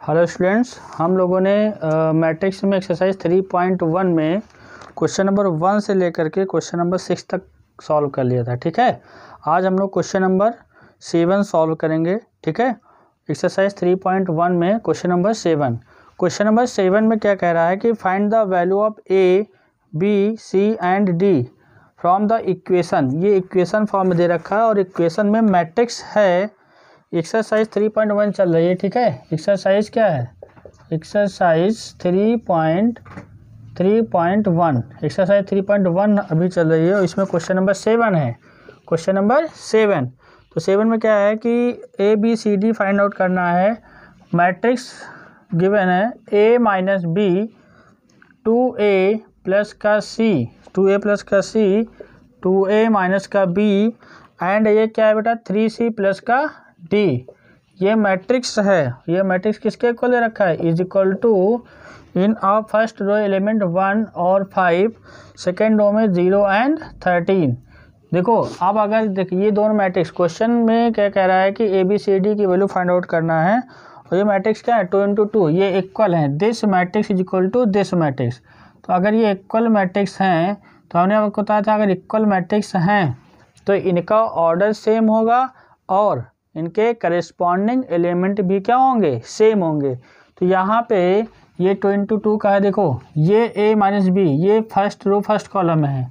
Hello students हम लोगों ने मैट्रिक्स में एक्सरसाइज 3.1 में क्वेश्चन नंबर वन से लेकर के क्वेश्चन नंबर सिक्स तक सॉल्व कर लिया था, ठीक है? आज हम लोग क्वेश्चन नंबर सेवन सॉल्व करेंगे, ठीक है? एक्सरसाइज 3.1 में question number seven question number seven में क्या कह रहा है कि find the value of a b c and d from the equation ये इक्वेशन फॉर्म दे रखा है और इक्वेशन में मैट्रिक्स है एक्सरसाइज थ्री पॉइंट वन चल रही है, ठीक है? एक्सरसाइज क्या है? Exercise three point three point one exercise three point one अभी चल रही है, और इसमें क्वेश्चन नंबर सेवन है। क्वेश्चन नंबर सेवन तो सेवन में क्या है कि a b c d find out करना है। मैट्रिक्स गिवन है a minus b two a plus का सी टू ए प्लस का सी टू ए माइनस का बी एंड ये क्या है बेटा? थ्री सी प्लस का डी ये मैट्रिक्स है। ये मैट्रिक्स किसके इक्वल दे रखा है? Is equal to in a first row element one और फाइव सेकेंड रो में ज़ीरो एंड थर्टीन देखो, अब अगर देखिए ये दोनों मैट्रिक्स क्वेश्चन में क्या कह रहा है कि ए बी सी डी की वैल्यू फाइंड आउट करना है। और ये मैट्रिक्स क्या है? टू इंटू टू ये इक्वल है। This matrix is equal to this matrix तो अगर ये इक्वल मैट्रिक्स हैं तो हमने आपको बताया था, अगर इक्वल मैट्रिक्स हैं तो इनका ऑर्डर सेम होगा और इनके करेस्पॉन्डिंग एलिमेंट भी क्या होंगे? सेम होंगे। तो यहाँ पे ये टू इंटू टू का है, देखो, ये ए माइनस बी ये फ़र्स्ट रो फ़र्स्ट कॉलम है।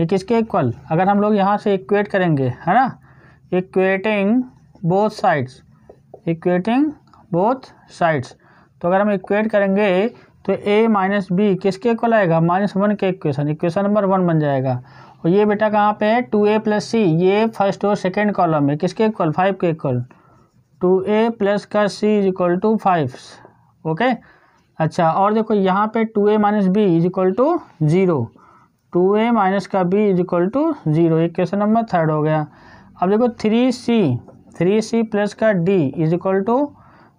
ये किसके इक्वल अगर हम लोग यहाँ से इक्वेट करेंगे, है ना? Equating both sides equating both sides तो अगर हम इक्वेट करेंगे तो ए माइनस बी किसके इक्वल आएगा? माइनस वन के इक्वेशन इक्वेशन नंबर वन बन जाएगा। और ये बेटा कहाँ पे है? टू ए प्लस सी ये फ़र्स्ट और सेकेंड कॉलम है। किसके इक्वल फाइव के इक्वल टू ए प्लस का C is equal to five okay अच्छा और देखो यहाँ पे two A minus B is equal to zero two A minus का B is equal to zero equation number third हो गया। अब देखो three C three C plus का D is equal to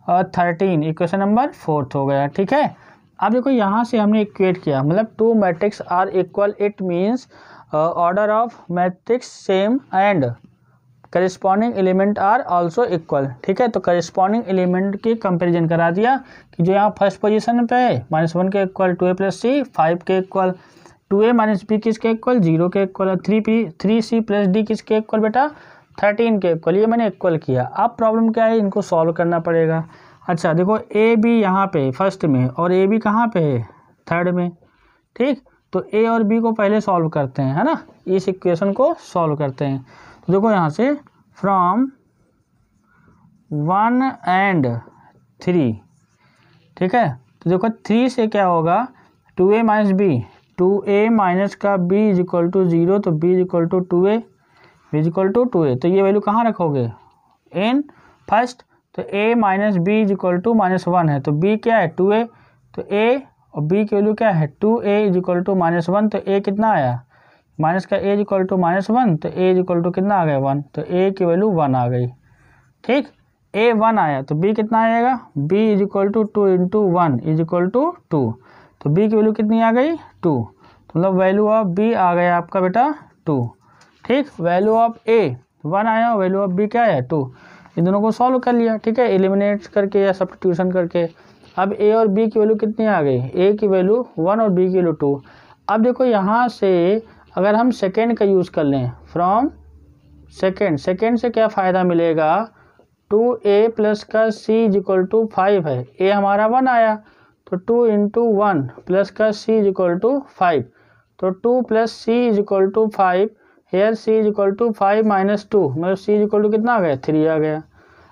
thirteen equation number fourth हो गया। ठीक है? अब देखो, यहाँ से हमने इक्वेट किया। मतलब two matrix are equal it means order of matrix same and corresponding element are also equal ठीक है तो करिस्पॉन्डिंग एलिमेंट की कंपैरिजन करा दिया कि जो यहाँ फ़र्स्ट पोजीशन पे है माइनस वन के equal to A plus C five के equal to A minus B किसके इक्वल ज़ीरो के equal three P three C plus D किसके इक्वल बेटा? थर्टीन के इक्वल ये मैंने इक्वल किया। अब प्रॉब्लम क्या है? इनको सॉल्व करना पड़ेगा। अच्छा देखो ए बी यहाँ पे फ़र्स्ट में, और ए बी कहाँ पे है? थर्ड में। ठीक? तो ए और बी को पहले सॉल्व करते हैं, है ना? इस इक्वेशन को सॉल्व करते हैं। तो देखो यहाँ से फ्रॉम वन एंड थ्री ठीक है? तो देखो थ्री से क्या होगा? Two A minus B two A minus का B is equal to zero तो B is equal to two A B is equal to two A तो ये वैल्यू कहाँ रखोगे? एन फ़र्स्ट तो A minus B is equal to minus one है। तो B क्या है? टू ए तो ए और बी की वैल्यू क्या है? Two A is equal to minus one तो ए कितना आया? माइनस का A is equal to minus one तो ए इज़ इक्वल टू कितना आ गया? वन तो ए की वैल्यू वन आ गई। ठीक? ए वन आया। तो बी कितना आएगा? B is equal to two into one is equal to two तो बी की वैल्यू कितनी आ गई? टू तो मतलब वैल्यू ऑफ़ बी आ गया आपका बेटा टू ठीक? वैल्यू ऑफ़ ए वन आया वैल्यू ऑफ़ बी क्या है टू इन दोनों को सॉल्व कर लिया, ठीक है? एलिमिनेट करके या सब्सटीट्यूशन करके। अब ए और बी की वैल्यू कितनी आ गई? ए की वैल्यू वन और बी की वैल्यू टू अब देखो यहाँ से अगर हम सेकेंड का यूज़ कर लें फ्रॉम सेकेंड सेकेंड से क्या फ़ायदा मिलेगा? टू ए प्लस का C is equal to five है। ए हमारा वन आया तो टू इंटू वन प्लस का C is equal to five तो two plus C is equal to five here C is equal to five minus two मतलब C is equal to कितना आ गया? थ्री आ गया।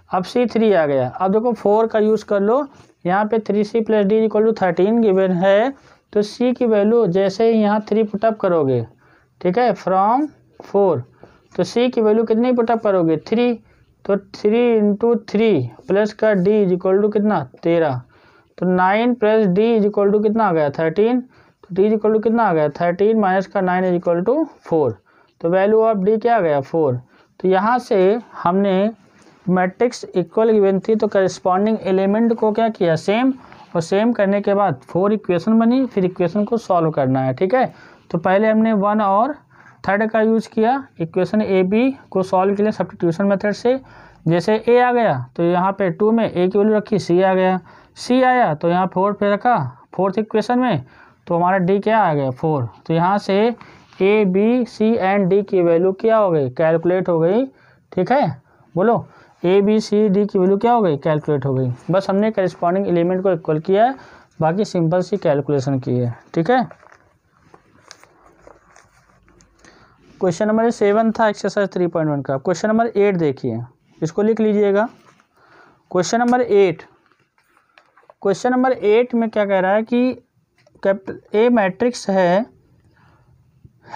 अब सी थ्री आ गया। अब देखो फोर का यूज़ कर लो। यहाँ पे three C plus D equal to thirteen given है। तो सी की वैल्यू जैसे ही यहाँ थ्री पुटअप करोगे। ठीक है? फ्रॉम फोर तो सी की वैल्यू कितनी पुटअप करोगे? थ्री तो थ्री इंटू थ्री प्लस का डी इज़ इक्वल टू कितना? तेरह. तो nine plus D is equal to कितना आ गया? थर्टीन तो डी इज़ इक्वल टू कितना आ गया? थर्टीन माइनस का nine is equal to four तो वैल्यू ऑफ़ डी क्या गया? फोर तो यहाँ से हमने मैट्रिक्स इक्वल गिवन थी तो करस्पॉन्डिंग एलिमेंट को क्या किया? सेम और सेम करने के बाद फोर इक्वेशन बनी, फिर इक्वेशन को सॉल्व करना है, ठीक है? तो पहले हमने वन और थर्ड का यूज़ किया। इक्वेशन ए बी को सॉल्व के लिए सब्सटीट्यूशन मेथड से। जैसे ए आ गया तो यहाँ पे टू में ए की वैल्यू रखी सी आ गया। सी आया तो यहाँ फोर पे रखा फोर्थ इक्वेशन में। तो हमारा डी क्या आ गया? फोर तो यहाँ से A B C and D की वैल्यू क्या हो गई? कैलकुलेट हो गई। ठीक है? बोलो। ए बी सी डी की वैल्यू क्या हो गई? कैलकुलेट हो गई। बस हमने करस्पॉन्डिंग एलिमेंट को इक्वल किया है। बाकी सिंपल सी कैलकुलेशन की है। ठीक है? क्वेश्चन नंबर सेवन था एक्सरसाइज थ्री पॉइंट वन का। क्वेश्चन नंबर एट देखिए। इसको लिख लीजिएगा। Question number eight question number eight में क्या कह रहा है कि कैपिटल ए मैट्रिक्स है।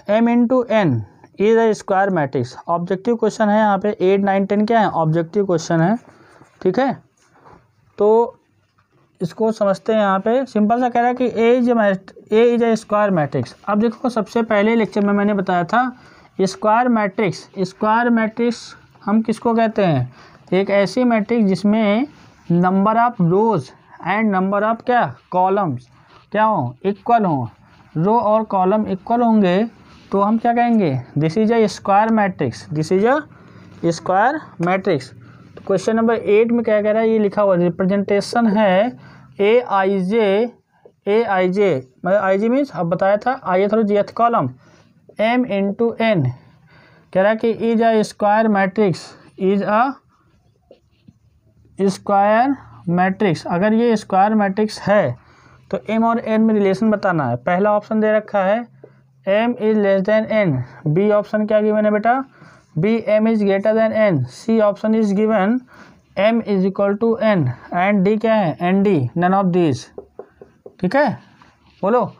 M into N is a square matrix objective question है यहाँ पे एट नाइन टेन क्या है? ऑब्जेक्टिव क्वेश्चन है। ठीक है? तो इसको समझते हैं यहाँ पे। सिंपल सा कह रहा है कि A is A is a square matrix अब देखो, सबसे पहले लेक्चर में मैंने बताया था स्क्वायर मैट्रिक्स स्क्वायर मैट्रिक्स हम किसको कहते हैं? एक ऐसी मैट्रिक्स जिसमें number of rows and number of क्या? कॉलम्स क्या हो? इक्वल हो। रो और कॉलम इक्वल होंगे। तो हम क्या कहेंगे? This is a square matrix this is a square matrix तो क्वेश्चन नंबर एट में क्या कह रहा है? ये लिखा हुआ रिप्रेजेंटेशन है ए आई जे ए आई जे मतलब आई जे मीन्स अब बताया था आई एथ और jth column M into N कह रहा है कि is a square matrix is a square matrix अगर ये स्क्वायर मैट्रिक्स है तो एम और एन में रिलेशन बताना है। पहला ऑप्शन दे रखा है M is less than N B option क्या गिवन है बेटा? B M is greater than N C option is given M is equal to N and D क्या है? And D none of this ठीक है? बोलो।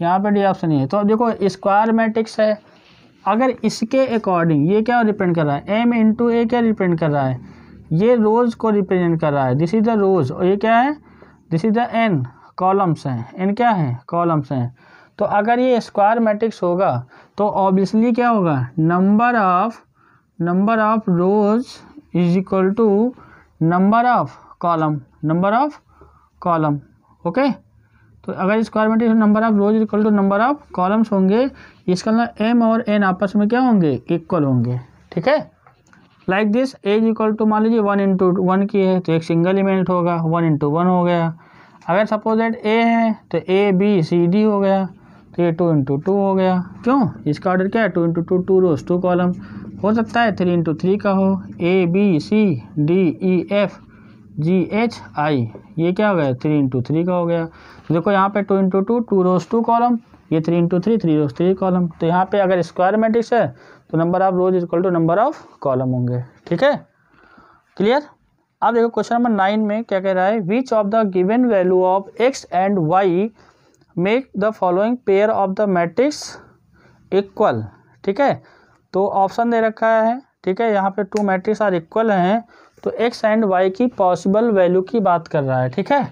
यहाँ पे डी ऑप्शन है। तो अब देखो स्क्वायर मैट्रिक्स है। अगर इसके अकॉर्डिंग ये क्या रिप्रेजेंट कर रहा है? एम इंटू ए क्या रिप्रेजेंट कर रहा है? ये रोज को रिप्रेजेंट कर रहा है। दिस इज़ द रोज और ये क्या है? This is the N columns हैं। एन क्या है? कॉलम्स हैं। तो अगर ये स्क्वायर मैट्रिक्स होगा तो ऑब्वियसली क्या होगा? Number of number of rows is equal to number of column number of column okay तो अगर square matrix number of rows equal to number of columns होंगे, इसका मतलब एम और एन आपस में क्या होंगे? इक्वल होंगे, ठीक है? Like this as equal to मान लीजिए वन इंटू वन की है तो एक सिंगल इमेंट होगा वन इंटू वन हो गया। अगर सपोज़ दैट ए है तो ए बी सी डी हो गया। ये टू इंटू टू हो गया। क्यों? इसका ऑर्डर क्या है? Two into two two rows two column हो सकता है थ्री इंटू थ्री का हो। A B C D E F G H I ये क्या हो गया? थ्री इंटू थ्री का हो गया। देखो यहाँ पे two into two two rows two column ये three into three three rows three column तो यहाँ पे अगर स्क्वायर मैट्रिक्स है तो number of rows equal to number of column होंगे। ठीक है? क्लियर अब देखो क्वेश्चन नंबर नाइन में क्या कह रहा है? Which of the given value of X and Y make the following pair of the matrix equal ठीक है? तो ऑप्शन दे रखा है, ठीक है? यहाँ पे टू मैट्रिक्स आर इक्वल हैं तो एक्स एंड वाई की पॉसिबल वैल्यू की बात कर रहा है, ठीक है?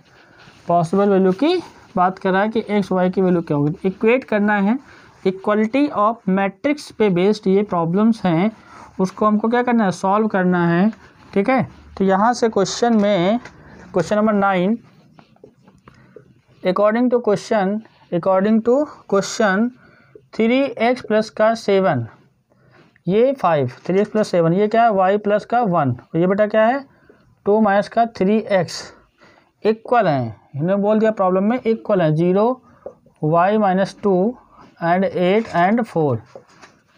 पॉसिबल वैल्यू की बात कर रहा है कि एक्स वाई की वैल्यू क्या होगी। इक्वेट करना है इक्वलिटी ऑफ़ मैट्रिक्स पे बेस्ड ये प्रॉब्लम्स हैं, उसको हमको क्या करना है? सॉल्व करना है, ठीक है? तो यहाँ से क्वेश्चन में question number nine according to question according to question three X plus का सेवन ये five three X plus seven ये क्या है? वाई प्लस का वन ये बेटा क्या है? टू माइनस का थ्री एक्स इक्वल है. इन्होंने बोल दिया प्रॉब्लम में इक्वल है. Zero Y minus two and eight and four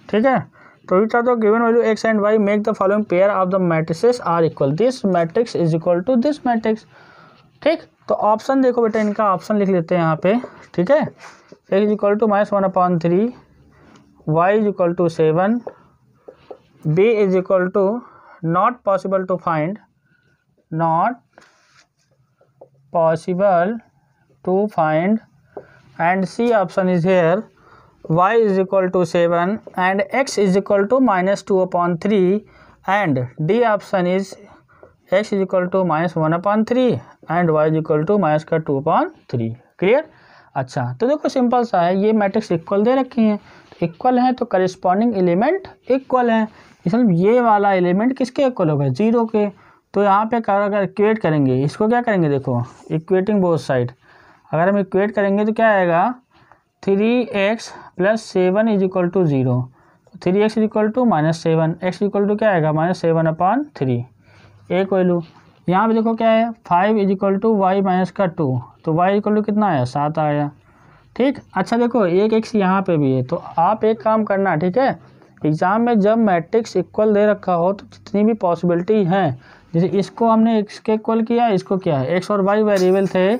ठीक है? तो it are the given value X and Y make the following pair of the matrices are equal this matrix is equal to this matrix ठीक? तो option देखो बेटा, इनका option लिख लेते हैं यहाँ पे, ठीक है? X is equal to minus one upon three Y is equal to seven B is equal to not possible to find not possible to find and C option is here y is equal to seven and x is equal to minus two upon three and D option is x is equal to minus one upon three and Y is equal to minus का two upon three clear अच्छा तो देखो simple सा है, ये matrix equal दे रखी हैं। Equal हैं तो करिस्पॉन्डिंग एलिमेंट इक्वल हैं। इसमें ये वाला एलिमेंट किसके इक्वल होगा ज़ीरो के। तो यहाँ पे अगर इक्वेट करेंगे, इसको क्या करेंगे देखो? इक्वेटिंग बोथ साइड अगर हम इक्वेट करेंगे तो क्या आएगा? Three X plus seven is equal to zero three X is equal to minus seven X equal to क्या आएगा? माइनस सेवन अपॉन थ्री एक वैल्यू। यहाँ पे देखो क्या है? Five is equal to Y minus का टू तो वाई इक्वल टू कितना आया? सात आया। ठीक? अच्छा देखो, एक एक्स यहाँ पे भी है। तो आप एक काम करना, ठीक है? एग्ज़ाम में जब मैट्रिक्स इक्वल दे रखा हो तो जितनी भी पॉसिबिलिटी हैं, जैसे इसको हमने एक्स के इक्वल किया, इसको क्या है? एक्स और वाई वेरिएबल थे।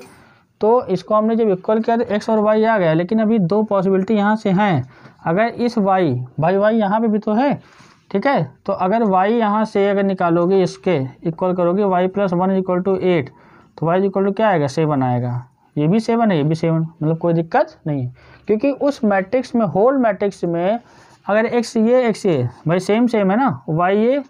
तो इसको हमने जब इक्वल किया तो एक्स और वाई आ गया। लेकिन अभी दो पॉसिबिलिटी यहाँ से हैं। अगर इस वाई भाई वाई यहाँ पे भी तो है। ठीक है? तो अगर वाई यहाँ से अगर निकालोगे इसके इक्वल करोगे Y plus one equal to eight तो वाई इक्वल टू क्या आएगा? सेवन आएगा। ये भी सेवन है, ये भी सेवन मतलब कोई दिक्कत नहीं। है क्योंकि उस मैट्रिक्स में होल मैट्रिक्स में अगर एक्स ये एक्स ये, भाई सेम सेम है ना? वाई ये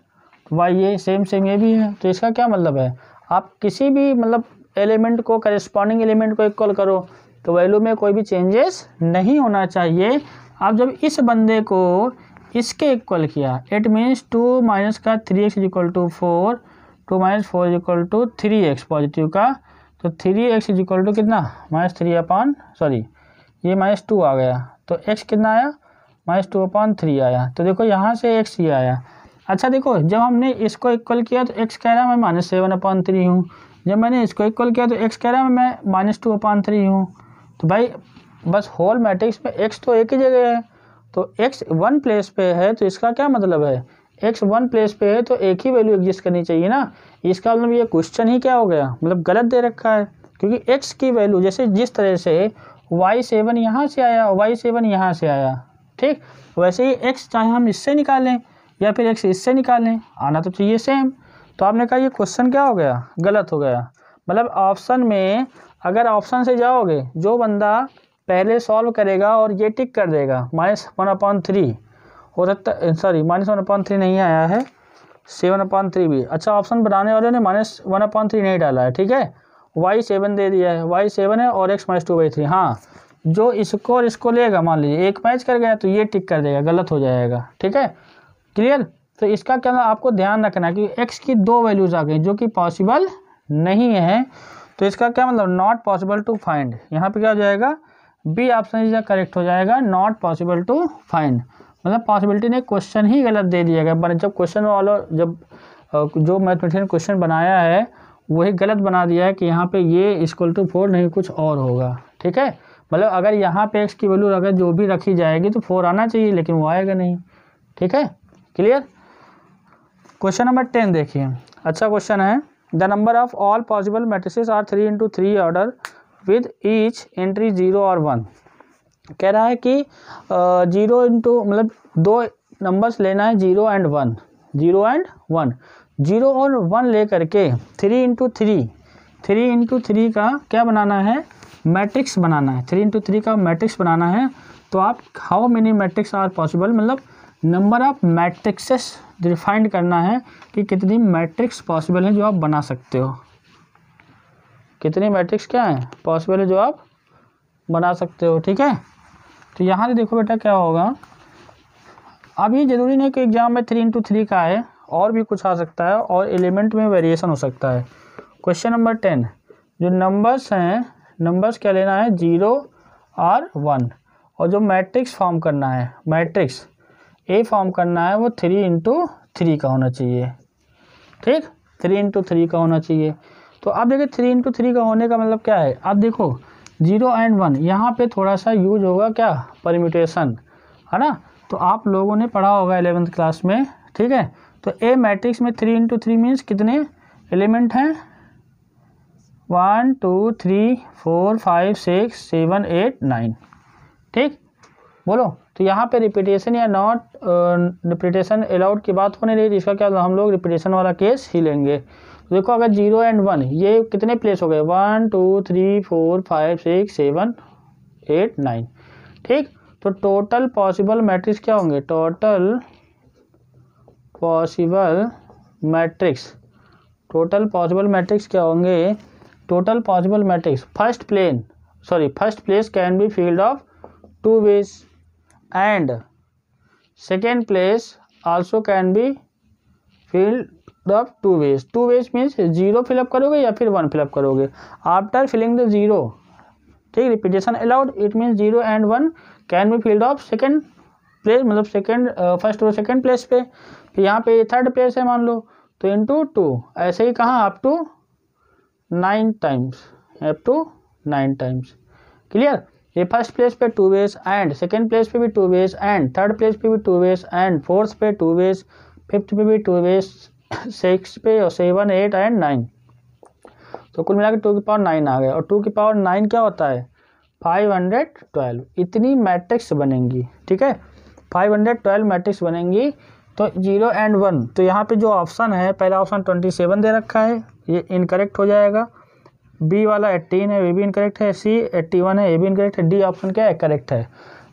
वाई ये सेम सेम ये भी है। तो इसका क्या मतलब है? आप किसी भी मतलब एलिमेंट को करस्पॉन्डिंग एलिमेंट को इक्वल करो तो वैल्यू में कोई भी चेंजेस नहीं होना चाहिए। आप जब इस बंदे को इसके इक्वल किया? इट मीन्स टू माइनस का three X equal to four two minus four equal to three X positive का तो three X is equal to कितना? माइनस थ्री अपॉन सॉरी ये माइनस टू आ गया। तो एक्स कितना आया? माइनस टू अपॉन थ्री आया। तो देखो यहाँ से एक्स ये आया। अच्छा देखो, जब हमने इसको इक्वल किया तो एक्स कह रहा मैं माइनस सेवन अपॉन थ्री हूँ। जब मैंने इसको इक्वल किया तो एक्स कह रहा मैं माइनस टू अपॉन थ्री हूँ। तो भाई, बस होल मैट्रिक्स में एक्स तो एक ही जगह है। तो एक्स वन प्लेस पे है तो इसका क्या मतलब है? एक्स वन प्लेस पे है तो एक ही वैल्यू एग्जिस्ट करनी चाहिए ना? इसका मतलब ये क्वेश्चन ही क्या हो गया? मतलब गलत दे रखा है। क्योंकि एक्स की वैल्यू जैसे जिस तरह से वाई सेवन यहाँ से आया वाई सेवन यहाँ से आया, ठीक? वैसे ही एक्स चाहे हम इससे निकालें या फिर एक्स इससे निकालें, आना तो चाहिए सेम तो आपने कहा ये क्वेश्चन क्या हो गया? गलत हो गया। मतलब ऑप्शन में अगर ऑप्शन से जाओगे, जो बंदा पहले सॉल्व करेगा और ये टिक कर देगा। माइनस वन अपॉन थ्री हो सकता sorry minus one upon three नहीं आया है। सेवन अपॉन थ्री भी। अच्छा ऑप्शन बनाने वाले ने माइनस वन अपॉन थ्री नहीं डाला है, ठीक है? वाई सेवन दे दिया है। वाई सेवन है और X minus two by three हाँ जो इसको और इसको लेगा, मान लीजिए, एक मैच कर गया तो ये टिक कर देगा, गलत हो जाएगा, ठीक है? क्लियर तो इसका क्या आपको ध्यान रखना है कि एक्स की दो वैल्यूज़ आ गई, जो कि पॉसिबल नहीं है। तो इसका क्या मतलब? नॉट पॉसिबल टू फाइंड यहाँ पे क्या हो जाएगा? बी ऑप्शन इज़ करेक्ट हो जाएगा नॉट पॉसिबल टू फाइंड मतलब पॉसिबिलिटी ने क्वेश्चन ही गलत दे दिया गया। जब क्वेश्चन वालों, जब जो मैथमेटिशियन क्वेश्चन बनाया है, वही गलत बना दिया है कि यहाँ पे ये इक्वल टू फोर नहीं, कुछ और होगा। ठीक है? मतलब अगर यहाँ पे एक्स की वैल्यू अगर जो भी रखी जाएगी तो फोर आना चाहिए, लेकिन वो आएगा नहीं। ठीक है? क्लियर क्वेश्चन नंबर टेन देखिए। अच्छा क्वेश्चन है। The number of all possible matrices are three into three order with each entry zero और वन कह रहा है कि ज़ीरो इंटू मतलब दो नंबर्स लेना है zero and one zero and one zero और वन ले करके three into three three into three का क्या बनाना है? मैट्रिक्स बनाना है. थ्री इंटू थ्री का मैट्रिक्स बनाना है. तो आप how many matrix are possible मतलब नंबर ऑफ़ मैट्रिक्सेस डिफाइंड करना है कि कितनी मैट्रिक्स पॉसिबल हैं जो आप बना सकते हो। कितनी मैट्रिक्स क्या है? पॉसिबल है जो आप बना सकते हो, ठीक है? तो यहाँ से देखो बेटा क्या होगा। अब ये ज़रूरी नहीं कि एग्ज़ाम में थ्री इंटू थ्री का है, और भी कुछ आ सकता है, और एलिमेंट में वेरिएशन हो सकता है। क्वेश्चन नंबर टेन जो नंबर्स हैं नंबर्स क्या लेना है? ज़ीरो और वन और जो मैट्रिक्स फॉर्म करना है मैट्रिक्स ए फॉर्म करना है, वो थ्री इंटू थ्री का होना चाहिए। ठीक? थ्री इंटू थ्री का होना चाहिए। तो अब देखिए थ्री इंटू थ्री का होने का मतलब क्या है? अब देखो ज़ीरो एंड वन यहाँ पे थोड़ा सा यूज़ होगा क्या? परम्यूटेशन है ना? तो आप लोगों ने पढ़ा होगा एलेवेंथ क्लास में, ठीक है? तो ए मैट्रिक्स में थ्री इंटू थ्री मीन्स कितने एलिमेंट हैं? One two three four five six seven eight nine ठीक? बोलो तो यहाँ पे रिपीटेशन या नॉट रिपीटेशन अलाउड की बात होने रही इसका क्या, हम लोग रिपीटेशन वाला केस ही लेंगे। देखो, अगर ज़ीरो एंड वन ये कितने प्लेस हो गए? One two three four five six seven eight nine ठीक? तो टोटल पॉसिबल मैट्रिक्स क्या होंगे? Total possible matrix total possible matrix क्या होंगे? Total possible matrix first plane sorry first place can be filled of two ways and second place also can be filled the two ways two ways means zero fill up करोगे या फिर one fill up करोगे? After filling the zero ठीक repetition allowed it means zero and one can be filled of second place मतलब second first और second place पे। फिर यहाँ पे थर्ड प्लेस है मान लो। तो इंटू टू ऐसे ही कहाँ? Up to nine times up to nine times clear ये फ़र्स्ट प्लेस पे two ways and second place पे भी two ways and third place पे भी टू वेज एंड फोर्थ पे टू वेज फिफ्थ पे भी टू वेज सिक्स पे और सेवन एट एंड नाइन तो कुल मिला के टू की पावर नाइन आ गया। और टू की पावर नाइन क्या होता है? फाइव हंड्रेड ट्वेल्व इतनी मैट्रिक्स बनेंगी, ठीक है? फाइव हंड्रेड ट्वेल्व मैट्रिक्स बनेंगी तो ज़ीरो एंड वन तो यहाँ पे जो ऑप्शन है, पहला ऑप्शन ट्वेंटी सेवन दे रखा है। ये इनकरेक्ट हो जाएगा। बी वाला एट्टीन है, ये भी इनकरेक्ट है। सी एट्टी वन है, ये भी इनकरेक्ट है। डी ऑप्शन क्या है? करेक्ट है।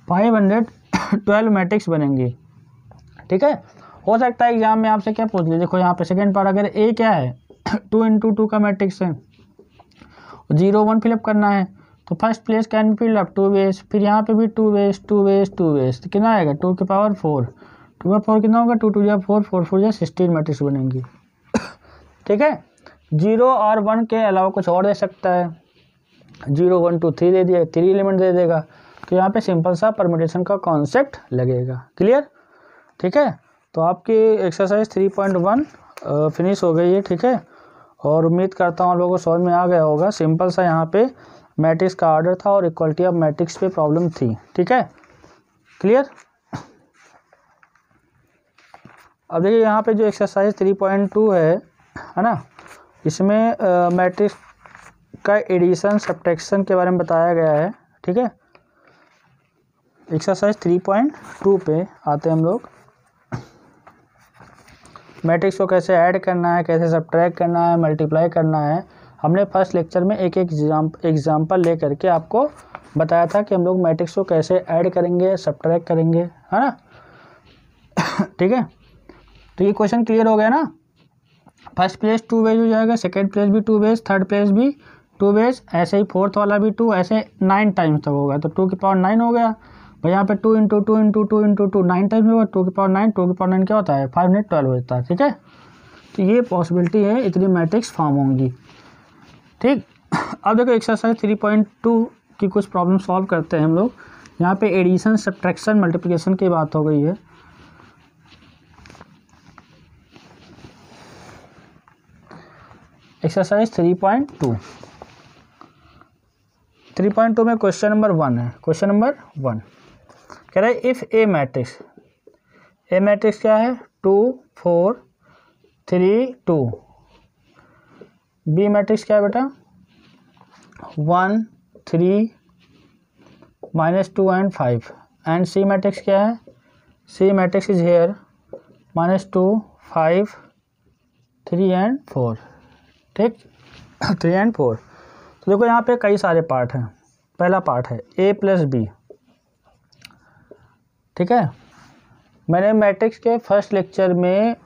फाइव हंड्रेड ट्वेल्व मैट्रिक्स बनेंगी, ठीक है? हो सकता है एग्ज़ाम में आपसे क्या पूछ लीजिए देखो यहाँ पे सेकेंड पार्ट अगर ए क्या है? टू इंटू टू का मैट्रिक्स है। ज़ीरो वन फिलअप करना है। तो first place can fill up two ways फिर यहाँ पे भी two ways two ways two तो कितना आएगा? टू के पावर फोर टू का फोर कितना होगा? टू टू या फोर फोर फोर या सिक्सटीन मैट्रिक्स बनेंगी। ठीक है? ज़ीरो और वन के अलावा कुछ और दे सकता है। ज़ीरो वन टू थ्री दे दिया थ्री एलिमेंट दे देगा। तो यहाँ पे सिंपल सा परमिटेशन का कॉन्सेप्ट लगेगा। क्लियर ठीक है? तो आपकी exercise three point one finish हो गई है, ठीक है? और उम्मीद करता हूँ आप लोगों को समझ में आ गया होगा। सिंपल सा यहाँ पे मैट्रिक्स का ऑर्डर था और इक्वलिटी ऑफ़ मैट्रिक्स पे प्रॉब्लम थी, ठीक है? क्लियर अब देखिए यहाँ पे जो एक्सरसाइज थ्री पॉइंट टू है है ना? इसमें मैट्रिक्स का एडिशन सब्ट्रैक्शन के बारे में बताया गया है, ठीक है? एक्सरसाइज थ्री पॉइंट टू पे आते हैं हम लोग। मैट्रिक्स को कैसे ऐड करना है, कैसे सब्ट्रैक्ट करना है मल्टीप्लाई करना है, हमने फ़र्स्ट लेक्चर में एक एक एग्ज़ाम्पल ले करके आपको बताया था कि हम लोग मैट्रिक्स को कैसे ऐड करेंगे सब्ट्रैक्ट करेंगे, है ना? ठीक है? तो ये क्वेश्चन क्लियर हो गया ना? फ़र्स्ट प्लेस टू वेज हो जाएगा सेकेंड प्लेस भी टू वेज थर्ड प्लेस भी टू वेज ऐसे ही फोर्थ वाला भी टू ऐसे नाइन टाइम्स तक होगा। तो टू की पावर नाइन हो गया। भाई यहाँ पे two into two into two into two nine times होगा टू की पावर नाइन टू की पावर नाइन क्या होता है? फाइव हंड्रेड ट्वेल्व होता है, ठीक है? तो ये पॉसिबिलिटी है, इतनी मैट्रिक्स फॉर्म होंगी। ठीक? अब देखो एक्सरसाइज थ्री पॉइंट टू की कुछ प्रॉब्लम सॉल्व करते हैं हम लोग। यहाँ पे एडिशन सब्ट्रैक्शन मल्टीप्लिकेशन की बात हो गई है। Exercise three point two three point two में क्वेश्चन नंबर वन है। क्वेश्चन नंबर वन कह रहा है if A matrix A matrix क्या है? Two four three two B matrix क्या है बेटा? One three minus two and five and C matrix क्या है? C matrix is here minus two five three and four ठीक? थ्री एंड फोर तो देखो यहाँ पे कई सारे पार्ट हैं। पहला पार्ट है ए प्लस बी ठीक है? मैंने मैट्रिक्स के फ़र्स्ट लेक्चर में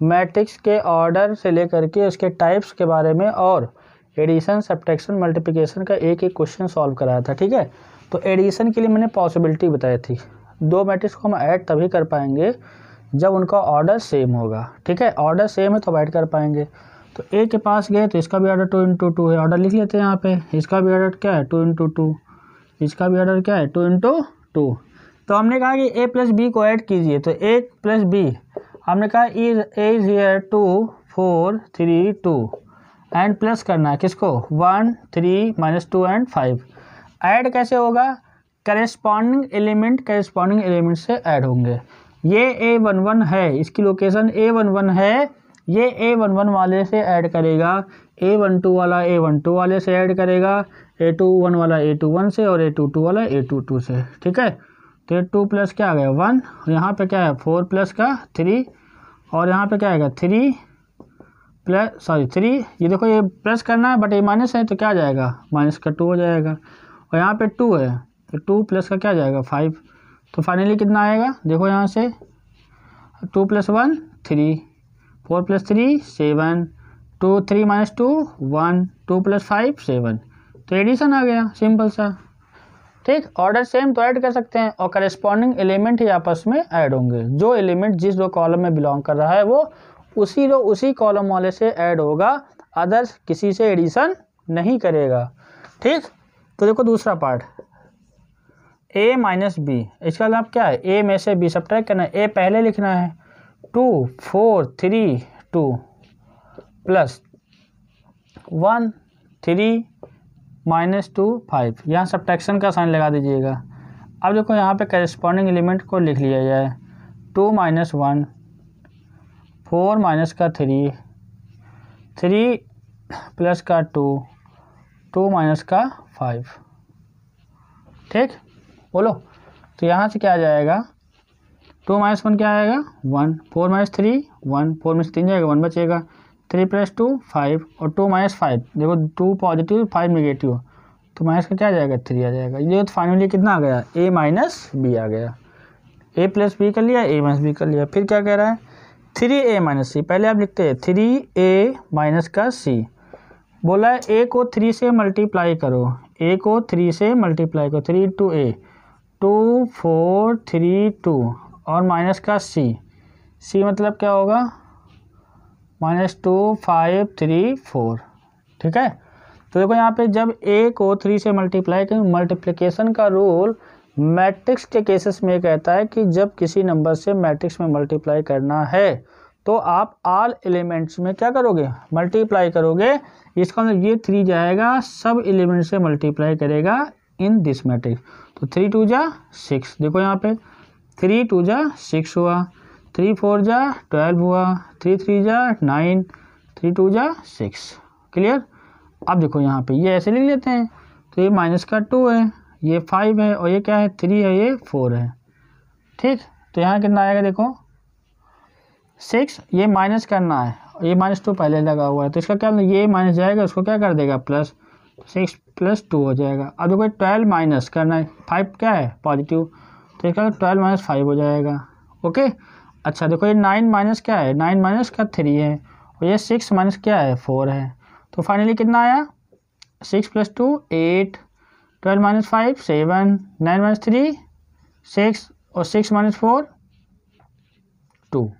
मैट्रिक्स के ऑर्डर से लेकर के उसके टाइप्स के बारे में और एडिशन सब्ट्रैक्शन मल्टीप्लिकेशन का एक एक क्वेश्चन सॉल्व कराया था, ठीक है? तो एडिशन के लिए मैंने पॉसिबिलिटी बताई थी। दो मैट्रिक्स को हम ऐड तभी कर पाएँगे जब उनका ऑर्डर सेम होगा, ठीक है? ऑर्डर सेम है तो ऐड कर पाएँगे। तो ए के पास गए तो इसका भी ऑर्डर टू इंटू टू है। ऑर्डर लिख लेते हैं यहाँ पे। इसका भी ऑर्डर क्या है? टू इंटू टू इसका भी ऑर्डर क्या है? टू इंटू टू तो हमने कहा कि ए प्लस बी को ऐड कीजिए तो ए प्लस बी हमने कहा is A is two four three two and plus करना है किसको? One three minus two and five add कैसे होगा? करेस्पॉन्डिंग एलिमेंट करेस्पॉन्डिंग एलिमेंट से ऐड होंगे। ये ए वन वन है, इसकी लोकेशन ए वन वन है। ये ए वन वन वाले से ऐड करेगा ए वन टू वाला ए वन टू वाले से ऐड करेगा ए टू वन वाला ए टू वन से और ए टू टू वाला ए टू टू से, ठीक है? तो ये टू प्लस क्या आ गया? वन और यहाँ पे क्या है? फोर प्लस का थ्री और यहाँ पे क्या आएगा? थ्री प्लस सॉरी थ्री ये देखो, ये प्लस करना है बट ये माइनस है तो क्या जाएगा? माइनस का टू हो जाएगा। और यहाँ पे टू है तो टू प्लस का क्या जाएगा? फाइव तो फाइनली कितना आएगा? देखो यहाँ से। Two plus one three four plus three seven two three minus two one two plus five seven तो एडिशन आ गया सिंपल सा। ठीक ऑर्डर सेम तो ऐड कर सकते हैं और करेस्पॉन्डिंग एलिमेंट ही आपस में ऐड होंगे। जो एलिमेंट जिस दो कॉलम में बिलोंग कर रहा है वो उसी रो उसी कॉलम वाले से ऐड होगा अदर्स किसी से एडिशन नहीं करेगा। ठीक तो देखो दूसरा पार्ट ए माइनस बी इसका मतलब क्या है? ए में से बी सब करना है। ए पहले लिखना है। Two, four, three, two plus one three minus two five. यहाँ सब्ट्रैक्शन का साइन लगा दीजिएगा। अब देखो यहाँ पे करेस्पॉन्डिंग एलिमेंट को लिख लिया जाए। Two minus one, four minus का थ्री थ्री प्लस का टू टू माइनस का फाइव। ठीक? बोलो। तो यहाँ से क्या आ जाएगा? टू माइनस वन क्या आएगा? One. Four minus three, one. Four में से तीन जाएगा, वन बचेगा। थ्री प्लस टू फाइव और टू माइनस फाइव देखो टू पॉजिटिव फाइव निगेटिव तो माइनस का क्या आ जाएगा? थ्री आ जाएगा। ये तो फाइनली कितना आ गया? ए माइनस बी आ गया। ए प्लस बी कर लिया ए माइनस बी कर लिया। फिर क्या कह रहा है? थ्री ए माइनस सी पहले आप लिखते हैं थ्री ए माइनस का सी बोला है ए को थ्री से मल्टीप्लाई करो। ए को थ्री से मल्टीप्लाई करो। Three two A two four three two और माइनस का सी सी मतलब क्या होगा? Minus two five three four. ठीक है? तो देखो यहाँ पे जब ए को थ्री से मल्टीप्लाई करें मल्टीप्लिकेशन का रूल मैट्रिक्स के केसेस में कहता है कि जब किसी नंबर से मैट्रिक्स में मल्टीप्लाई करना है तो आप आल एलिमेंट्स में क्या करोगे? मल्टीप्लाई करोगे। इसका मतलब ये थ्री जाएगा, सब एलिमेंट से मल्टीप्लाई करेगा इन दिस मैट्रिक्स तो थ्री टू जा सिक्स देखो यहाँ पे थ्री टू जा सिक्स हुआ। थ्री फोर जा, ट्वेल्व हुआ, थ्री थ्री जा, नाइन, थ्री टू जा, सिक्स। क्लियर? अब देखो यहाँ पे ये ऐसे लिख लेते हैं। तो ये माइनस का टू है, ये फाइव है और ये क्या है? थ्री है, ये फोर है। ठीक? तो यहाँ कितना आएगा देखो? सिक्स, ये माइनस करना है। ये माइनस टू पहले लगा हुआ है तो इसका क्या ये माइनस जाएगा, उसको क्या कर देगा? प्लस सिक्स प्लस टू हो जाएगा। अब देखो, ट्वेल्व माइनस करना है, फाइव क्या है? पॉजिटिव। तो इसका ट्वेल्व माइनस फाइव हो जाएगा। ओके? अच्छा देखो ये नाइन माइनस क्या है? नाइन माइनस का थ्री है? और ये सिक्स माइनस क्या है? फोर है। तो फाइनली कितना आया? Six plus two eight twelve minus five seven nine minus three six और सिक्स माइनस फोर टू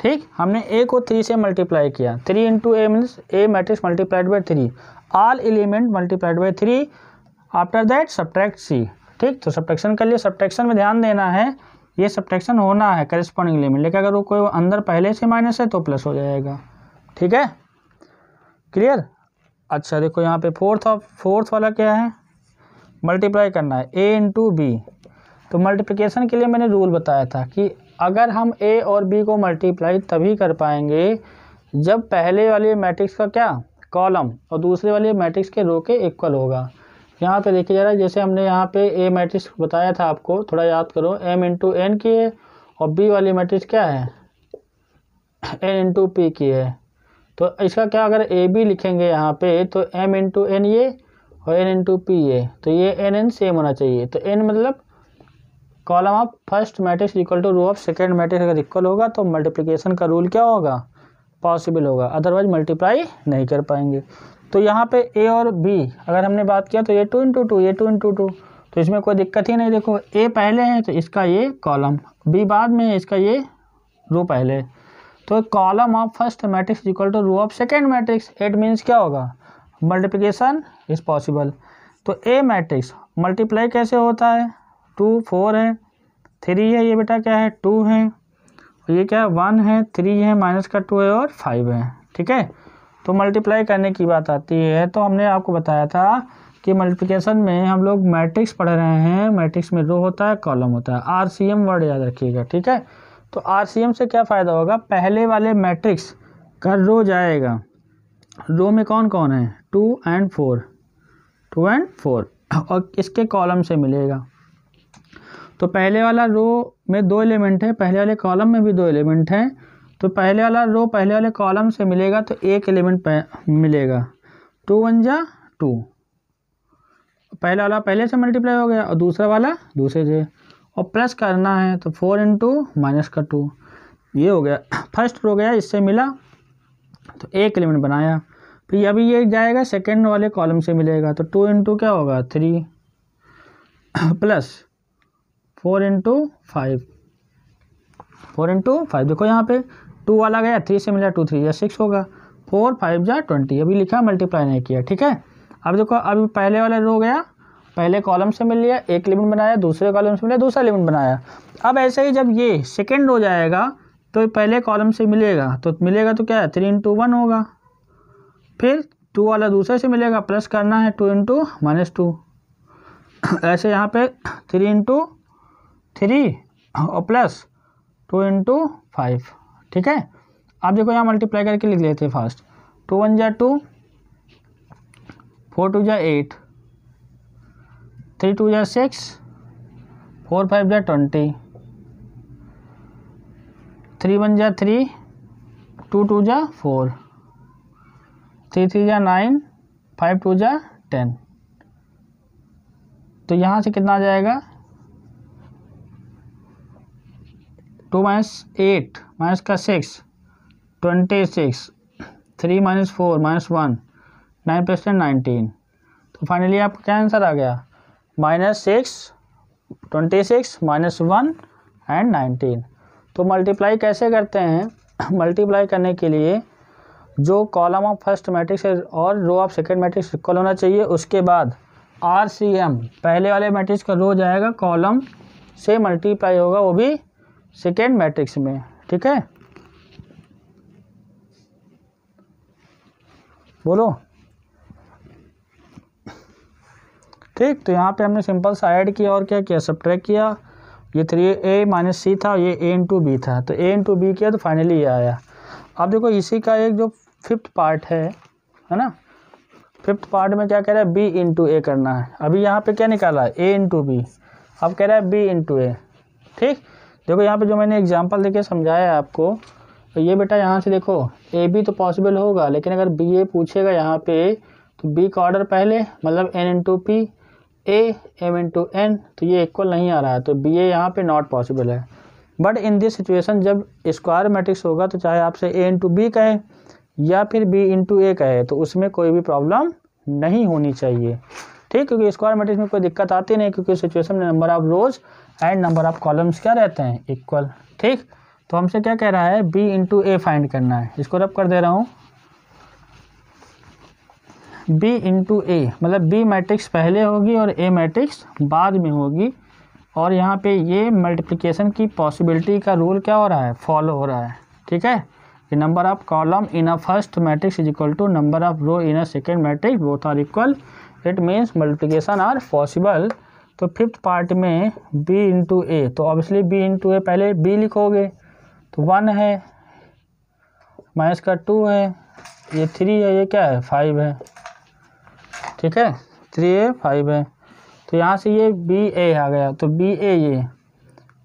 ठीक? हमने ए को थ्री से मल्टीप्लाई किया। Three into A means A matrix multiplied by three all element multiplied by three after that subtract C ठीक? तो subtraction कर लिए सब्ट्रैक्शन में ध्यान देना है। ये सब्ट्रैक्शन होना है करेस्पॉन्डिंग एलिमेंट लेकिन अगर वो कोई अंदर पहले से माइनस है तो प्लस हो जाएगा। ठीक है? क्लियर अच्छा देखो यहाँ पे फोर्थ और फोर्थ वाला क्या है? मल्टीप्लाई करना है ए इंटू बी तो मल्टीप्लिकेशन के लिए मैंने रूल बताया था कि अगर हम ए और बी को मल्टीप्लाई तभी कर पाएँगे जब पहले वाले मैट्रिक्स का क्या? कॉलम और दूसरे वाले मैट्रिक्स के रो के इक्वल होगा। यहाँ पे देखिए जरा जैसे हमने यहाँ पे ए मैट्रिक्स बताया था आपको, थोड़ा याद करो एम इंटू एन की है और बी वाली मैट्रिक्स क्या है? एन इंटू पी की है। तो इसका क्या, अगर ए बी लिखेंगे यहाँ पे तो एम इंटू एन ये और एन इंटू पी ये तो ये एन एन सेम होना चाहिए। तो एन मतलब column of first matrix equal to row of second matrix अगर इक्वल होगा तो मल्टीप्लिकेशन का रूल क्या होगा? पॉसिबल होगा अदरवाइज़ मल्टीप्लाई नहीं कर पाएँगे। तो यहाँ पे ए और बी अगर हमने बात किया तो ये टू इंटू टू ये टू इंटू टू तो इसमें कोई दिक्कत ही नहीं। देखो ए पहले है तो इसका ये कॉलम बी बाद में है, इसका ये रो पहले तो column of first matrix equal to row of second matrix it means क्या होगा? मल्टीप्लिकेशन इज़ पॉसिबल तो ए मैट्रिक्स मल्टीप्लाई कैसे होता है? टू फोर है थ्री है, ये बेटा क्या है? टू है। ये क्या है? वन है थ्री है माइनस का टू है और फाइव है, ठीक है? तो मल्टीप्लाई करने की बात आती है तो हमने आपको बताया था कि मल्टीप्लिकेशन में हम लोग मैट्रिक्स पढ़ रहे हैं। मैट्रिक्स में रो होता है कॉलम होता है। आर सी एम वर्ड याद रखिएगा, ठीक है? तो आर सी एम से क्या फ़ायदा होगा? पहले वाले मैट्रिक्स का रो जाएगा। रो में कौन कौन है? Two and four two and four और इसके कॉलम से मिलेगा? तो पहले वाला रो में दो एलिमेंट है, पहले वाले कॉलम में भी दो एलिमेंट हैं। तो पहले वाला रो पहले वाले कॉलम से मिलेगा तो एक एलिमेंट मिलेगा। टू वन जा टू पहला वाला पहले से मल्टीप्लाई हो गया और दूसरा वाला दूसरे से। और प्लस करना है तो फोर इंटू माइनस का टू ये हो गया। फ़र्स्ट रो गया, इससे मिला। तो एक एलिमेंट बनाया। फिर अभी ये जाएगा सेकेंड वाले कॉलम से मिलेगा। तो टू इंटू क्या होगा? Three plus four into five four into five देखो यहाँ पे टू वाला गया थ्री से मिला टू थ्री या सिक्स होगा। फोर फाइव या ट्वेंटी अभी लिखा मल्टीप्लाई नहीं किया, ठीक है? अब देखो, अभी पहले वाला रो गया, पहले कॉलम से मिल लिया, एक लिमिट बनाया, दूसरे कॉलम से मिला दूसरा लिमिट बनाया। अब ऐसे ही जब ये सेकेंड रो जाएगा तो पहले कॉलम से मिलेगा तो मिलेगा तो क्या है? थ्री इंटू वन होगा। फिर टू वाला दूसरे से मिलेगा प्लस करना है टू इंटू माइनस टू ऐसे यहाँ पे थ्री इंटू थ्री और प्लस टू इंटू फाइव ठीक है? आप देखो यहाँ मल्टीप्लाई करके लिख लेते हैं फास्ट टू वन जा टू फोर टू जा एट थ्री टू जा सिक्स फोर फाइव जा ट्वेंटी थ्री वन जा थ्री टू टू जा फोर थ्री थ्री जा नाइन फाइव टू जा टेन तो यहाँ से कितना आ जाएगा? टू माइनस एट माइनस का six, twenty six, three minus four minus one, nine plus ten nineteen. तो फाइनली आपका क्या आंसर आ गया? Minus six, twenty six, minus one and nineteen. तो मल्टीप्लाई कैसे करते हैं? मल्टीप्लाई करने के लिए जो कॉलम ऑफ़ फ़र्स्ट मैट्रिक्स और row of second matrix equal होना चाहिए, उसके बाद आर सी एम, पहले वाले मैट्रिक्स का रो जाएगा, कॉलम से मल्टीप्लाई होगा, वो भी सेकेंड मैट्रिक्स में, ठीक है? बोलो। ठीक तो यहाँ पे हमने सिंपल सा ऐड किया और क्या किया? सब किया। ये थ्री ए माइनस सी था, ये ए इंटू बी था तो ए इंटू बी किया तो फाइनली ये आया। अब देखो, इसी का एक जो फिफ्थ पार्ट है है ना? फिफ्थ पार्ट में क्या कह रहा है? बी इंटू ए करना है। अभी यहाँ पे क्या निकाला? है ए इंटू बी। अब कह रहा है बी इंटू ए। ठीक? देखो यहाँ पे जो मैंने एग्जांपल देके समझाया आपको। तो ये बेटा यहाँ से देखो ए बी तो पॉसिबल होगा, लेकिन अगर बी ए पूछेगा यहाँ पे तो बी का ऑर्डर पहले मतलब N into P A M into N तो ये इक्वल नहीं आ रहा है तो बी ए यहाँ पर नॉट पॉसिबल है। बट इन दिस सिचुएशन जब स्क्वायर मैट्रिक्स होगा तो चाहे आपसे ए इंटू बी कहे, या फिर बी इंटू ए कहे तो उसमें कोई भी प्रॉब्लम नहीं होनी चाहिए। ठीक? क्योंकि स्क्वायर मैट्रिक्स में कोई दिक्कत आती नहीं, क्योंकि सिचुएशन में number of rows and number of columns क्या रहते हैं? इक्वल ठीक? तो हमसे क्या कह रहा है? बी इंटू ए फाइंड करना है। इसको रब कर दे रहा हूँ। बी इंटू ए मतलब बी मैट्रिक्स पहले होगी और ए मैट्रिक्स बाद में होगी। और यहाँ पे ये मल्टीप्लिकेशन की पॉसिबिलिटी का रूल क्या हो रहा है? फॉलो हो रहा है। ठीक है? कि number of column in a first matrix is equal to number of row in a second matrix both are equal it means multiplication are possible तो फिफ्थ पार्ट में बी इंटू ए तो obviously B into ए पहले B लिखोगे तो one है minus का to है, ये थ्री है, ये क्या है फाइव है, ठीक है थ्री ए फाइव है। तो यहाँ से ये बी ए आ गया तो बी ए ये।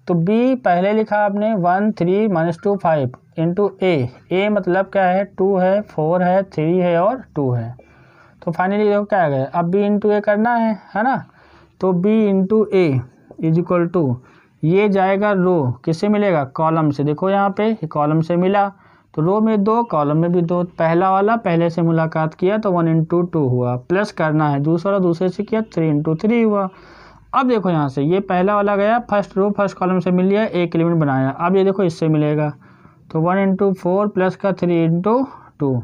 तो बी पहले लिखा आपने one three minus two five into A A मतलब क्या है टू है फोर है थ्री है और टू है। तो फाइनली देखो क्या आ गया? अब बी इंटू ए करना है है ना? तो B into A is equal to ये जाएगा रो किससे मिलेगा? कॉलम से। देखो यहाँ पे कॉलम से मिला। तो रो में दो कॉलम में भी दो। पहला वाला, पहले से मुलाकात किया तो वन इंटू टू हुआ। प्लस करना है। दूसरा, दूसरे से किया थ्री इंटू थ्री हुआ। अब देखो यहाँ से, ये पहला वाला गया। फ़र्स्ट रो फ़र्स्ट कॉलम से मिल लिया एक एलिमेंट बनाया। अब ये देखो इससे मिलेगा। तो वन इंटू फोर प्लस का थ्री इंटू टू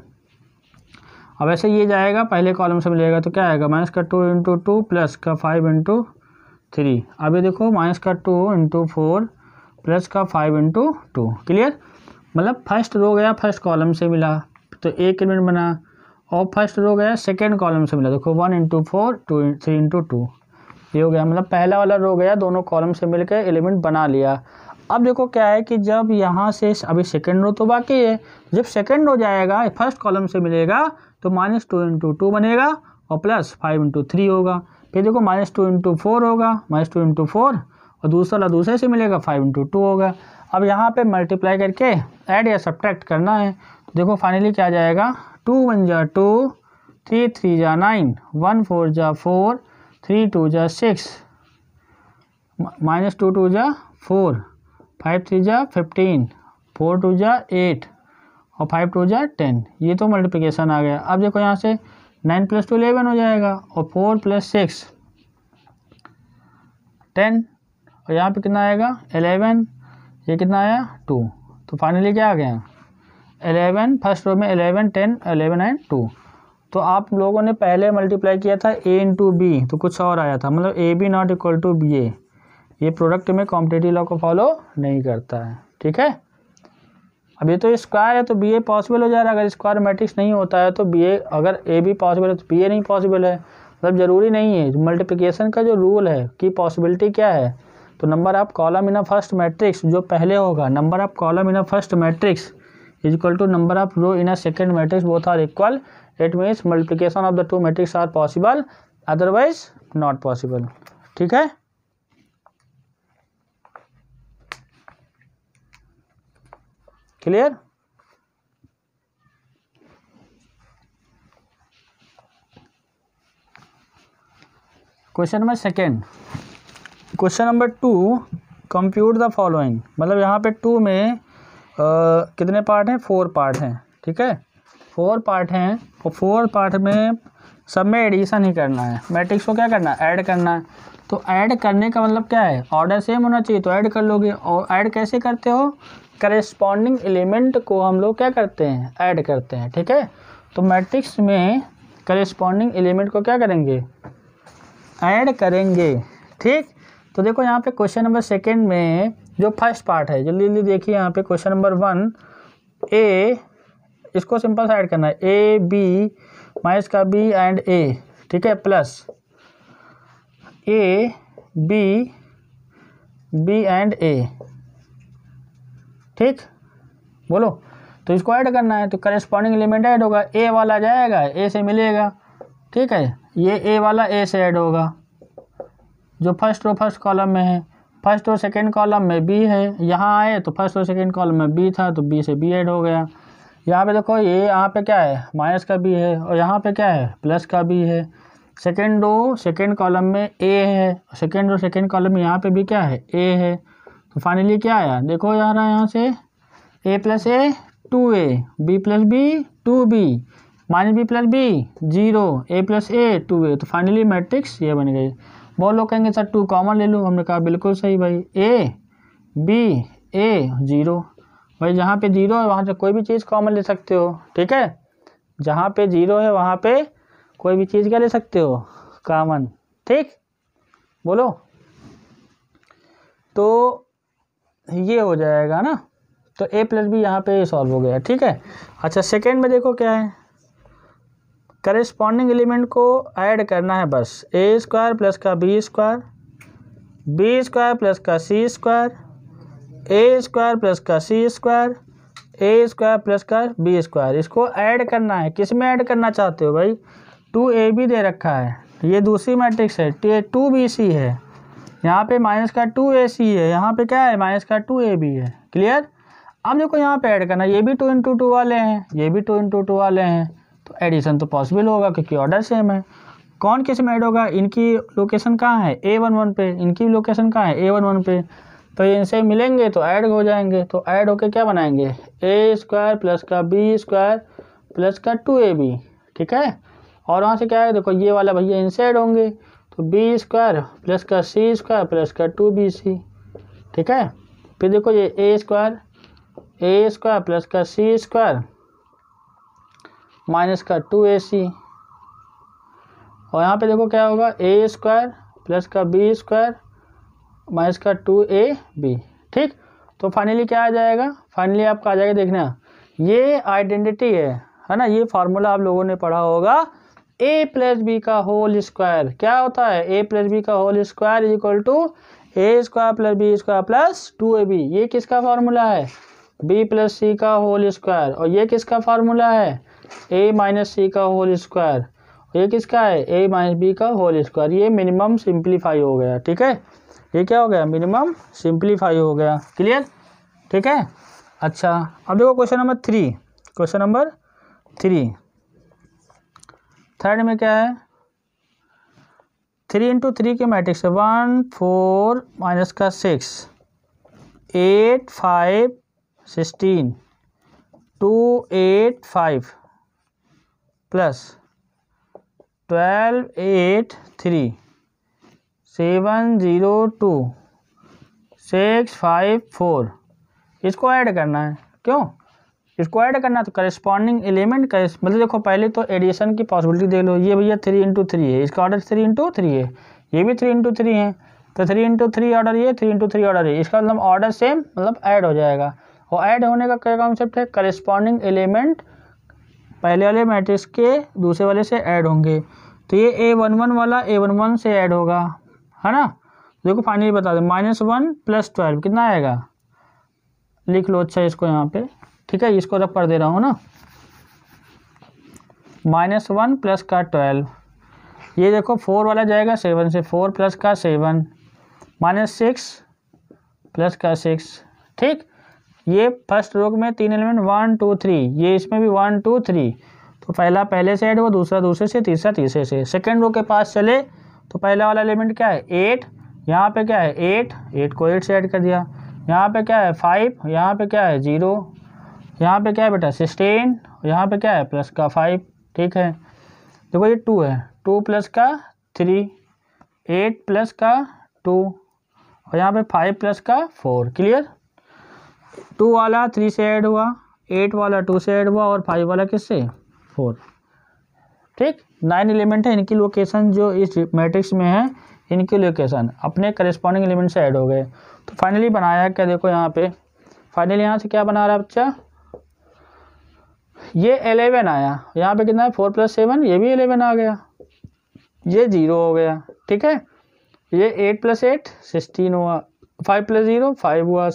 अब ऐसे ये जाएगा, पहले कॉलम से मिलेगा तो क्या आएगा? माइनस का टू इंटू टू प्लस का फाइव इंटू थ्री अब ये देखो माइनस का टू इंटू फोर प्लस का फाइव इंटू टू क्लियर मतलब फ़र्स्ट रो गया फ़र्स्ट कॉलम से मिला तो एक एलिमेंट बना, और फ़र्स्ट रो गया सेकेंड कॉलम से मिला। देखो one into four two three into two ये हो गया मतलब पहला वाला रो गया, दोनों कॉलम से मिलकर एलिमेंट बना लिया। अब देखो क्या है कि जब यहाँ से, अभी सेकेंड रो तो बाकी है, जब सेकेंड रो जाएगा फ़र्स्ट कॉलम से मिलेगा तो माइनस टू इंटू टू बनेगा और प्लस फाइव इंटू थ्री होगा। फिर देखो माइनस टू इंटू फोर होगा, माइनस टू इंटू फोर, और दूसरा वाला दूसरे से मिलेगा फाइव इंटू टू होगा। अब यहाँ पे मल्टीप्लाई करके ऐड या सब्ट्रैक्ट करना है। तो देखो फाइनली क्या जाएगा? टू वन जा टू, थ्री थ्री जा नाइन, वन फोर जा फोर, थ्री टू जा सिक्स, माइनस टू टू जा फोर, फाइव थ्री जा फिफ्टीन, फोर टू जा एट और फाइव टू जा टेन ये तो मल्टीप्लिकेशन आ गया। अब देखो यहाँ से नाइन प्लस टू इलेवन हो जाएगा और फोर प्लस सिक्स टेन और यहाँ पे कितना आएगा? एलेवन ये कितना आया? टू तो फाइनली क्या आ गया? एलेवन फ़र्स्ट रो में eleven ten eleven and two तो आप लोगों ने पहले मल्टीप्लाई किया था ए इंटू बी तो कुछ और आया था। मतलब A B not equal to B A ये प्रोडक्ट में कॉम्पिटेटिव लॉ को फॉलो नहीं करता है। ठीक है? अब ये तो स्क्वायर है तो बी ए पॉसिबल हो जा रहा है। अगर स्क्वायर मैट्रिक्स नहीं होता है तो बी ए अगर ए भी पॉसिबल है तो बी ए नहीं पॉसिबल है। मतलब ज़रूरी नहीं है। मल्टीप्लिकेशन का जो रूल है कि पॉसिबिलिटी क्या है तो number of column in a first matrix जो पहले होगा number of column in a first matrix is equal to number of row in a second matrix both are equal it means multiplication of the two matrix are possible otherwise not possible ठीक है? Clear question number second question number two compute the following मतलब यहाँ पे to में आ, कितने part हैं? Four part हैं ठीक है? फोर पार्ट हैं और फोर पार्ट में सब में एडिशन ही करना है। मैट्रिक्स को क्या करना है? ऐड करना है। तो ऐड करने का मतलब क्या है? ऑर्डर सेम होना चाहिए तो ऐड कर लोगे। और ऐड कैसे करते हो? करेस्पॉन्डिंग एलिमेंट को हम लोग क्या करते हैं? ऐड करते हैं, ठीक है? तो मैट्रिक्स में करेस्पॉन्डिंग एलिमेंट को क्या करेंगे? ऐड करेंगे, ठीक? तो देखो यहाँ पे क्वेश्चन नंबर सेकंड में जो फ़र्स्ट पार्ट है, जल्दी जल्दी देखिए यहाँ पे क्वेश्चन नंबर वन ए इसको सिंपल सा ऐड करना है। ए बी माइनस का बी एंड ए ठीक है? Plus A B B and A ठीक? बोलो। तो इसको ऐड करना है तो करेस्पॉन्डिंग एलिमेंट ऐड होगा। ए वाला जाएगा ए से मिलेगा। ठीक है? ये ए वाला ए से ऐड होगा। जो फ़र्स्ट रो फ़र्स्ट कॉलम में है। फ़र्स्ट और सेकेंड कॉलम में बी है। यहाँ आए तो फ़र्स्ट और सेकेंड कॉलम में बी था तो बी से बी ऐड हो गया। यहाँ पे देखो, ये यहाँ पे क्या है? माइनस का बी है, और यहाँ पे क्या है? प्लस का बी है। सेकेंड रो सेकेंड कॉलम में ए है। सेकेंड रो सेकेंड कॉलम में यहाँ पे भी क्या है? ए है। तो फाइनली क्या आया? देखो यार यहाँ से। A plus A two A B plus B two B minus B plus B zero A plus A two A तो फाइनली मैट्रिक्स ये बन गई। बहुत लोग कहेंगे, सर टू कॉमन ले लूँ? हमने कहा, बिल्कुल सही भाई। ए बी ए ज़ीरो भाई, जहाँ पे ज़ीरो है, वहाँ से कोई भी चीज़ कॉमन ले सकते हो। ठीक है? जहाँ पे ज़ीरो है, वहाँ पे कोई भी चीज़ क्या ले सकते हो? कॉमन ठीक? बोलो? तो ये हो जाएगा ना? तो ए प्लस बी यहाँ पे सॉल्व हो गया, ठीक है? अच्छा सेकेंड में देखो क्या है। करेस्पॉन्डिंग एलिमेंट को ऐड करना है बस। ए स्क्वायर प्लस का B square B square plus का C square A square plus का C square A square plus का बी स्क्वायर इसको ऐड करना है। किसमें ऐड करना चाहते हो भाई? टू ए बी दे रखा है। ये दूसरी मैट्रिक्स है। टू बी सी है। यहाँ पे माइनस का टू ए सी है, यहाँ पे क्या है? माइनस का टू ए बी है। क्लियर अब देखो यहाँ पे ऐड करना, ये भी टू इंटू टू वाले हैं, ये भी टू इंटू टू वाले हैं। तो एडिशन तो पॉसिबल होगा, क्योंकि ऑर्डर सेम है। कौन किसमें ऐड होगा? इनकी लोकेशन कहाँ है? ए वन वन पे। इनकी लोकेशन कहाँ है? ए वन वन पे। तो ये इनसे मिलेंगे तो ऐड हो जाएँगे। तो ऐड होकर क्या बनाएँगे? ए स्क्वायर प्लस का बी स्क्वायर प्लस का टू ए बी ठीक है? और वहाँ से क्या है? देखो ये वाला भैया इनसे ऐड होंगे। तो बी स्क्वायर प्लस का सी स्क्वायर प्लस का टू बी सी ठीक है? फिर देखो ये A square A square plus का सी स्क्वायर माइनस का टू ए सी और यहाँ पे देखो क्या होगा? ए स्क्वायर प्लस का बी स्क्वायर माइनस का टू ए बी ठीक? तो फाइनली क्या आ जाएगा? फाइनली आपका आ जाएगा देखना, ये आइडेंटिटी है है ना? ये फार्मूला आप लोगों ने पढ़ा होगा ए प्लस बी का होल स्क्वायर क्या होता है? ए प्लस बी का whole square equal to A square plus B square plus two A B ये किसका फार्मूला है? बी प्लस सी का होल स्क्वायर और ये किसका फार्मूला है? ए माइनस सी का होल स्क्वायर ये किसका है? ए माइनस बी का होल स्क्वायर ये मिनिमम सिंप्लीफाई हो गया, ठीक है? ये क्या हो गया? मिनिमम सिंप्लीफाई हो गया. क्लियर ठीक है? अच्छा अब देखो question number three question number three third में क्या है? थ्री इंटू थ्री के मैट्रिक्स है। वन फोर माइनस का six eight five sixteen two eight five plus twelve eight three seven zero two six five four इसको add करना है। क्यों? इसको ऐड करना तो करेस्पॉन्डिंग एलिमेंट का मतलब देखो, पहले तो एडिशन की पॉसिबिलिटी देख लो। ये भैया थ्री इंटू थ्री है। इसका ऑर्डर थ्री इंटू थ्री है। ये भी थ्री इंटू थ्री है। तो थ्री इंटू थ्री ऑर्डर ये थ्री इंटू थ्री ऑर्डर है इसका मतलब ऑर्डर सेम मतलब ऐड हो जाएगा। और ऐड होने का क्या कॉन्सेप्ट है? करेस्पॉन्डिंग एलिमेंट पहले वाले मैट्रिक्स के दूसरे वाले से ऐड होंगे। तो ये ए वन वन वाला ए वन वन से ऐड होगा। है ना? देखो फाइनली बता दो। माइनस वन प्लस ट्वेल्व कितना आएगा? लिख लो अच्छा इसको यहाँ पे। ठीक है इसको रब कर दे रहा हूँ ना। माइनस वन प्लस का ट्वेल्व। ये देखो, फोर वाला जाएगा, सेवन से फोर प्लस का सेवन। माइनस सिक्स प्लस का सिक्स। ठीक, ये फ़र्स्ट रोक में तीन एलिमेंट वन टू थ्री ये इसमें भी वन टू थ्री तो पहला पहले से ऐड हुआ, दूसरा दूसरे से, तीसरा तीसरे से। सेकेंड रो के पास चले तो पहला वाला एलिमेंट क्या है? एट यहाँ पे क्या है? एट एट को एट से ऐड कर दिया। यहाँ पे क्या है? फाइव यहाँ पे क्या है? ज़ीरो यहाँ पे क्या है बेटा? सिक्सटीन यहाँ पे क्या है? प्लस का फाइव ठीक है? देखो ये टू है। टू प्लस का थ्री एट प्लस का टू और यहाँ पे फाइव प्लस का फोर क्लियर टू वाला थ्री से ऐड हुआ एट वाला टू से ऐड हुआ, और फाइव वाला किससे? फोर ठीक? नाइन एलिमेंट है, इनकी लोकेशन जो इस मैट्रिक्स में है, इनकी लोकेशन अपने करेस्पॉन्डिंग एलिमेंट से ऐड हो गए। तो फाइनली बनाया क्या? देखो यहाँ पे। फाइनली यहाँ से क्या बना रहा है बच्चा? ये एलेवन आया। यहाँ पे कितना है? फोर प्लस सेवन ये भी एलेवन आ गया। ये ज़ीरो हो गया, ठीक है? ये एट प्लस एट सिक्सटीन हुआ। फाइव प्लस ज़ीरो फाइव हुआ।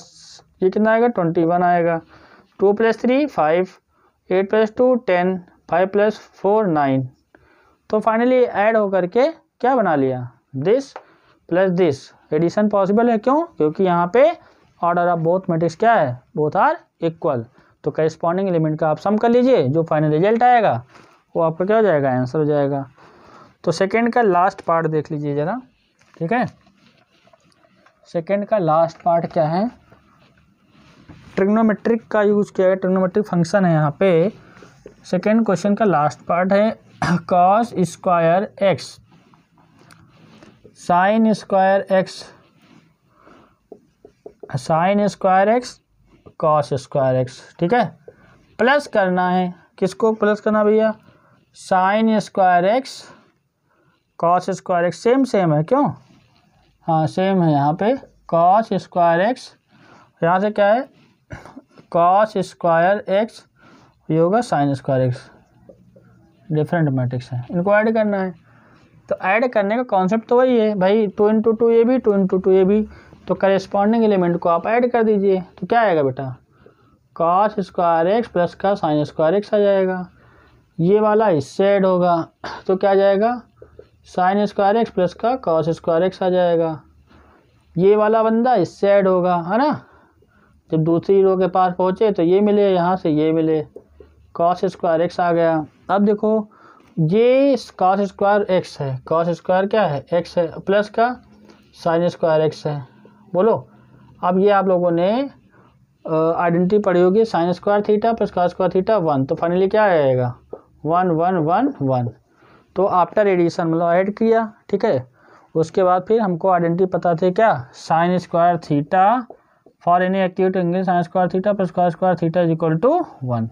ये कितना आएगा? ट्वेंटी वन आएगा। Two plus three five eight plus two ten five plus four nine तो फाइनली ऐड होकर के क्या बना लिया? This plus this addition possible है क्यों? क्योंकि यहाँ पे ऑर्डर ऑफ़ बोथ मैट्रिक्स क्या है? बोथ आर इक्वल तो करेस्पॉन्डिंग एलिमेंट का आप सम कर लीजिए, जो फाइनल रिज़ल्ट आएगा, वो आपका क्या हो जाएगा? आंसर हो जाएगा। तो सेकेंड का लास्ट पार्ट देख लीजिए ज़रा, ठीक है? सेकेंड का लास्ट पार्ट क्या है? ट्रिग्नोमेट्रिक का यूज़ किया है ट्रिग्नोमेट्रिक फ़ंक्शन है यहाँ पे। सेकेंड क्वेश्चन का लास्ट पार्ट है cos square X sine square X sine square X cos square X ठीक है? प्लस करना है। किसको प्लस करना भैया? Sine square X cos square X same same है, क्यों? हाँ सेम है यहाँ पे। कॉस स्क्वायर एक्स यहाँ से क्या है? कॉस स्क्वायर एक्स ये होगा sine square X different matrix है। इनको ऐड करना है। तो ऐड करने का कॉन्सेप्ट तो वही है। भाई टू इंटू टू ये भी टू इंटू टू ये भी। तो करेस्पॉन्डिंग एलिमेंट को आप ऐड कर दीजिए। तो क्या आएगा बेटा? कॉस स्क्वायर एक्स प्लस का साइन स्क्वायर एक्स आ जाएगा। ये वाला इससे ऐड होगा। तो क्या आ जाएगा? साइन स्क्वायर एक्स प्लस का कॉस स्क्वायर एक्स आ जाएगा। ये वाला बंदा इससे ऐड होगा, है ना? जब दूसरी रो के पास पहुँचे तो ये मिले, यहाँ से ये मिले। कॉस स्क्वायर एक्स आ गया। अब देखो, ये कॉस स्क्वायर एक्स है। कॉस स्क्वायर क्या है? एक्स है प्लस का साइन स्क्वायर एक्स है। बोलो। अब ये आप लोगों ने आइडेंटिटी पढ़ी होगी साइन स्क्वायर थीटा प्लस का स्क्वायर थीटा वन तो फाइनली क्या आएगा? वन वन वन वन तो आफ्टर एडिशन मतलब ऐड किया, ठीक है? उसके बाद फिर हमको आइडेंटिटी पता थे क्या? Sine square theta for any acute angle sine square theta plus का square theta is equal to one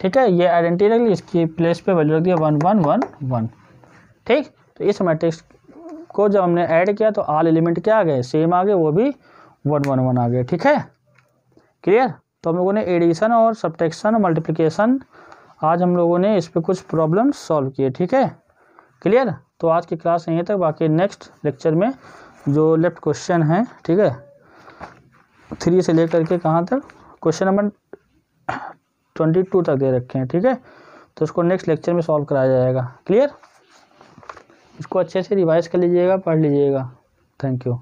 ठीक है? ये आइडेंटिटी रख ली, इसकी प्लेस पे वैल्यू रख दिया वन वन वन वन ठीक? तो इस मैट्रिक्स को जब हमने ऐड किया तो आल एलिमेंट क्या आ गए? सेम आ गए, वो भी वन वन वन आ गए, ठीक है? क्लियर तो हम लोगों ने एडिशन और सब्ट्रैक्शन और मल्टीप्लिकेशन आज हम लोगों ने इस पर कुछ प्रॉब्लम सॉल्व किए, ठीक है? क्लियर तो आज की क्लास यहीं तक, बाकी नेक्स्ट लेक्चर में जो लेफ़्ट क्वेश्चन है, ठीक है? थ्री से लेकर के कहाँ तक? क्वेश्चन नंबर ट्वेंटी टू तक दे रखे हैं, ठीक है? तो उसको नेक्स्ट लेक्चर में सॉल्व कराया जाएगा क्लियर इसको अच्छे से रिवाइज कर लीजिएगा पढ़ लीजिएगा। Thank you.